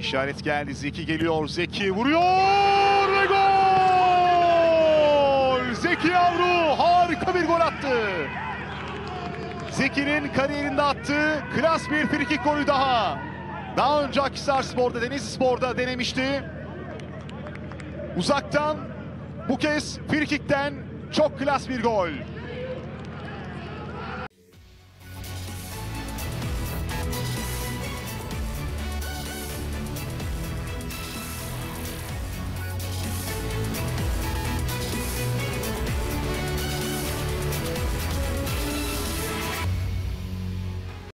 İşaret geldi. Zeki geliyor. Zeki vuruyor ve gol! Zeki Yavru harika bir gol attı. Zeki'nin kariyerinde attığı klas bir frikik golü daha. Daha önce Akhisar Spor'da, Deniz Spor'da denemişti. Uzaktan bu kez frikikten çok klas bir gol.